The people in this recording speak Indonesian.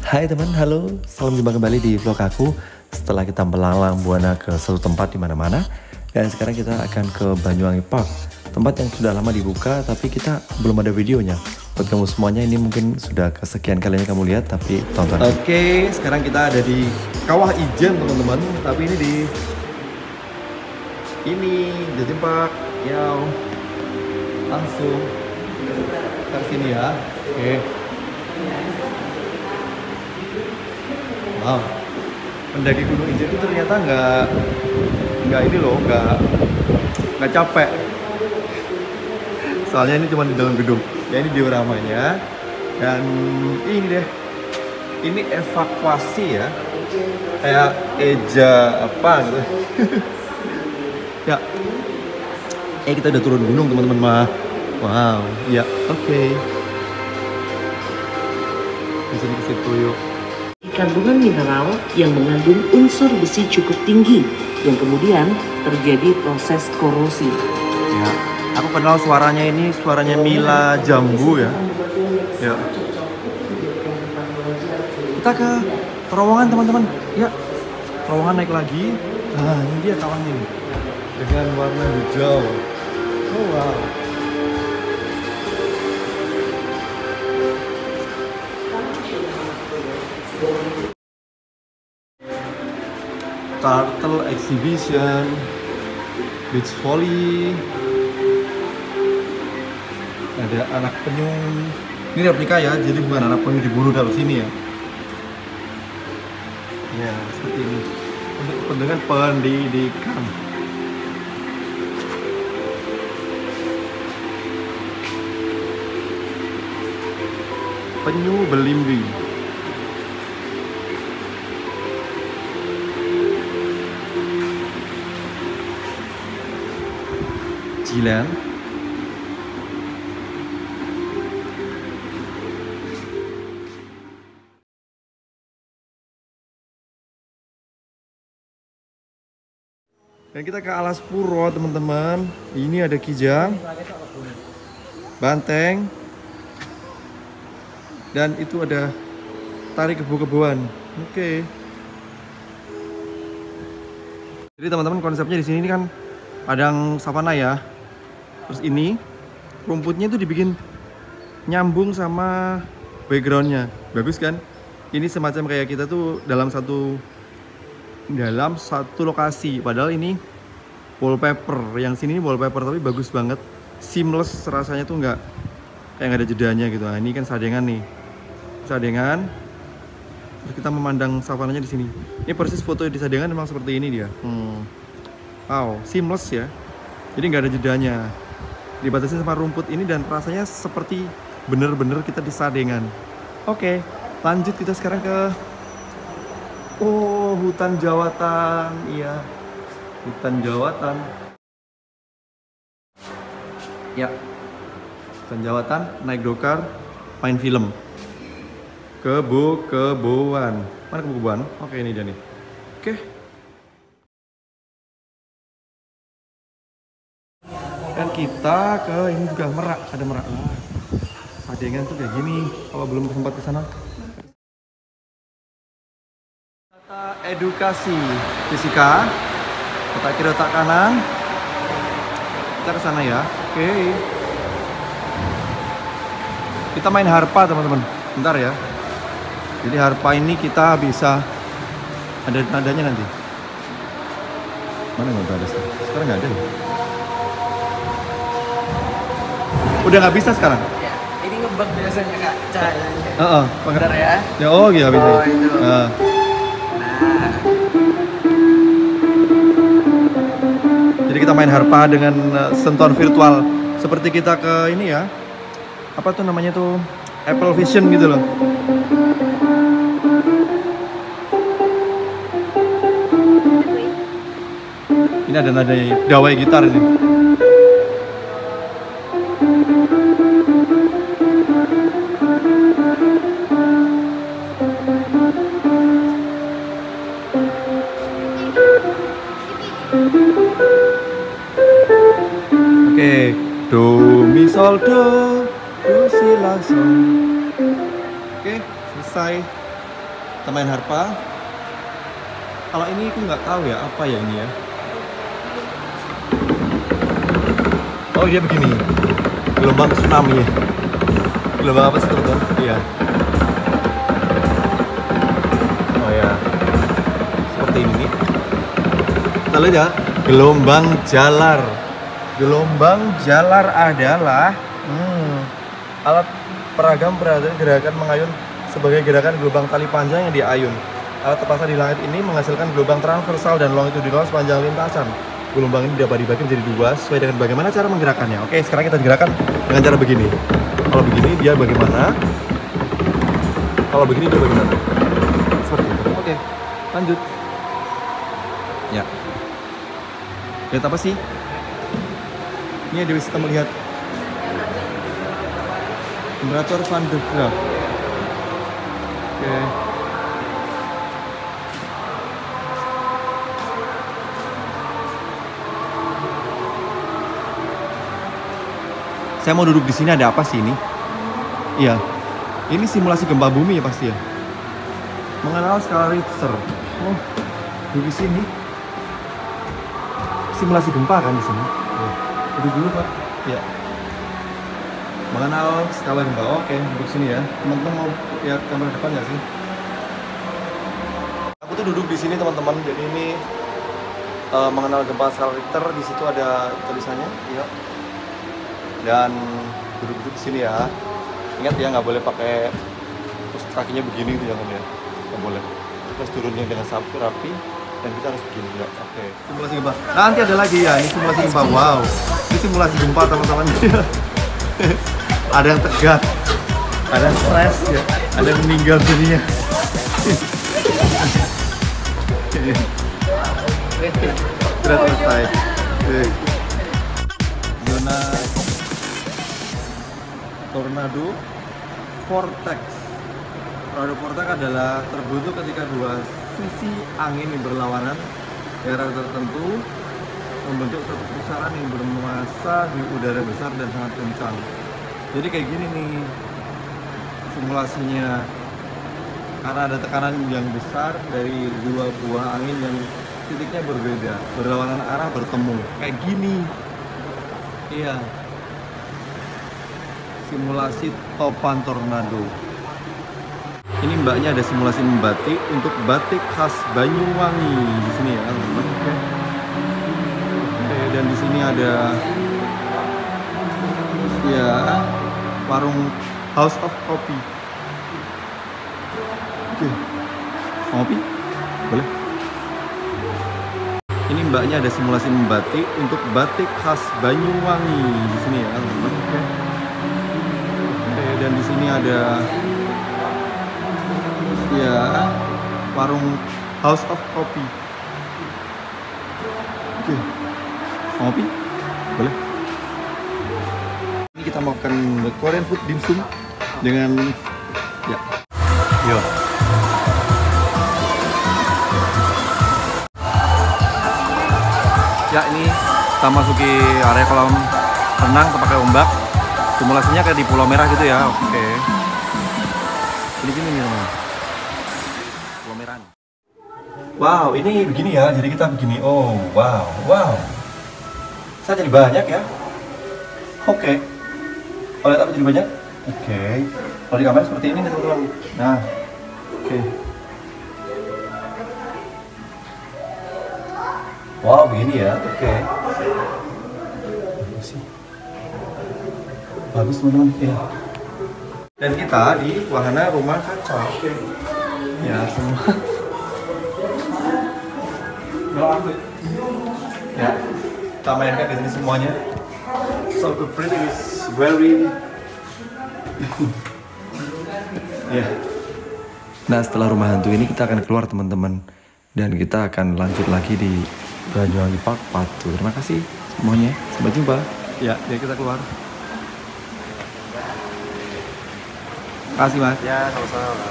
Hai teman, halo. Salam jumpa kembali di vlog aku. Setelah kita melalang buana ke seluruh tempat di mana-mana, dan sekarang kita akan ke Banyuwangi Park. Tempat yang sudah lama dibuka, tapi kita belum ada videonya. Buat kamu semuanya ini mungkin sudah kesekian kalinya kamu lihat, tapi tonton. Oke, sekarang kita ada di Kawah Ijen teman-teman. Tapi ini di ini di Park. Ya, langsung ke sini ya. Oke. Wow. Mendaki Gunung Ijen itu ternyata nggak nggak ini loh, nggak nggak capek. Soalnya ini cuma di dalam gedung. Ya ini dioramanya dan ini deh. Ini evakuasi ya. Kayak eja apa gitu. ya. Eh kita udah turun gunung teman-teman mah. Wow, ya oke. Okay. Di sini. Kandungan mineral yang mengandung unsur besi cukup tinggi yang kemudian terjadi proses korosi. Ya, aku kenal suaranya ini suaranya Mila Jambu ya. Ya. Kita ke terowongan teman-teman. Ya, terowongan naik lagi. Nah, ini dia kawahnya nih. Dengan warna hijau. Oh wow. Turtle Exhibition, Beach Volley, ada anak penyu. Ini replika ya, jadi bukan anak penyu dibunuh dalam sini ya. Ya, seperti ini. Untuk kepentingan pendidikan. Penyu belimbing. Dan kita ke Alas Puro teman-teman. Ini ada kijang, banteng, dan itu ada tari kebo-keboan. Oke. Jadi teman-teman konsepnya di sini kan padang savana ya. Terus ini rumputnya itu dibikin nyambung sama backgroundnya. Bagus kan? Ini semacam kayak kita tuh dalam satu dalam satu lokasi. Padahal ini wallpaper. Yang sini ini wallpaper tapi bagus banget. Seamless rasanya tuh nggak kayak nggak ada jedanya gitu. Nah, ini kan sadengan nih. Sadengan. Terus kita memandang savananya di sini. Ini persis foto di sadengan memang seperti ini dia. Hmm. Wow, seamless ya. Jadi nggak ada jedanya. Dibatasi sama rumput ini dan rasanya seperti bener-bener kita di sadengan. Oke, lanjut kita sekarang ke Oh, hutan jawatan. Iya. Hutan jawatan. Ya. Hutan jawatan, naik dokar, main film. Kebo-keboan. Mana kebo-keboan? Oke, ini dia nih. Oke. Kita ke ini juga merak, ada merak. Sadengan tuh kayak gini. Kalau belum sempat ke sana, Tata edukasi fisika otak kiri otak kanan. Kita ke sana ya. Oke. Kita main harpa teman-teman. Bentar ya. Jadi harpa ini kita bisa ada nadanya nanti. Mana nggak ada? Sekarang nggak ada ya? Udah nggak bisa sekarang Ya, ini ngebug biasanya kak cahayanya. Heeh, Bentar ya. ya oh gitu bisa Oh, itu. Ah. Nah, Jadi kita main harpa dengan uh, sentuhan virtual seperti kita ke ini ya. Apa tuh namanya tuh Apple Vision gitu loh. Ini ada nada dawai gitar ini. Oke, do mi sol do do si la sol. Oke, selesai. kita main harpa kalau ini aku nggak tahu ya apa ya ini ya oh dia begini gelombang tsunami. Gelombang apa sih teman-teman? Iya. Oh ya seperti ini. Nih kita lihat ya. Gelombang jalar. Gelombang jalar adalah hmm, alat peragam peradaban gerakan mengayun sebagai gerakan gelombang tali panjang yang diayun. Alat terpasang di langit ini menghasilkan gelombang transversal dan longitudinal sepanjang lintasan gelombang ini dapat dibagi menjadi dua sesuai dengan bagaimana cara menggerakkannya. Oke sekarang kita gerakan dengan cara begini. Kalau begini dia bagaimana? Kalau begini dia bagaimana? Seperti itu. Oke lanjut. Ya. Lihat apa sih? Ini ada bisa melihat. Temperatur Van de Graaff oke saya mau duduk di sini ada apa sih ini? Iya. Ini simulasi gempa bumi ya pasti ya mengenal skala Richter. Oh duduk di sini. Simulasi gempa kan di sini? Ya. duduk dulu pak. Ya mengenal skala gempa. Oke duduk sini ya. Teman-teman mau lihat kamera depan nggak sih? Aku tuh duduk di sini teman-teman. Jadi ini eh, mengenal gempa skala Richter. Di situ ada tulisannya. Ya dan duduk-duduk di sini ya. Ingat ya nggak boleh pakai terus kakinya begini itu jangan ya. Nggak boleh. Terus turunnya dengan sapu rapi dan kita harus begini ya oke. Simulasi gempa. Nanti ada lagi ya ini simulasi gempa. Wow. ini simulasi gempa teman-teman. Ada yang tegak ada yang stres ya. Ada yang meninggal dunia. Sudah selesai tornado vortex. Tornado vortex adalah terbentuk ketika dua sisi angin yang berlawanan daerah tertentu membentuk satu pusaran yang bermasa di udara besar dan sangat kencang. Jadi kayak gini nih simulasinya karena ada tekanan yang besar dari dua buah angin yang titiknya berbeda berlawanan arah bertemu kayak gini iya simulasi topan tornado. Ini mbaknya ada simulasi membatik untuk batik khas Banyuwangi di sini ya, teman-teman. Oke. Oke, dan di sini ada ya warung House of Coffee. Oke. Kopi? Boleh. Ini mbaknya ada simulasi membatik untuk batik khas Banyuwangi di sini ya, teman-teman. Oke. Dan di sini ada ya warung House of Coffee. Oke. Kopi? Boleh. Ini kita makan Korean food dimsum dengan ya. Yo. Ya ini kita masuki area kolam renang kita pakai ombak simulasinya kayak di Pulau Merah gitu ya oke. Ini gini nih Pulau Merah nih. wow ini begini ya jadi kita begini. Oh wow wow. Saya jadi banyak ya. Oke. Kalau lihat apa jadi banyak? Oke. Kalau di kamera seperti ini nih teman-teman. Nah oke. Wow begini ya oke. Bagus bagus teman-teman. Ya dan kita di wahana rumah kaca. Oke. Ya semua. Ya kita mainkan di sini semuanya. So the pretty is very ya. Nah setelah rumah hantu ini kita akan keluar teman-teman. Dan kita akan lanjut lagi di Banyuwangi Park Patu. Terima kasih semuanya. Sampai jumpa. Ya ya kita keluar Makasih mas. Ya, sama-sama.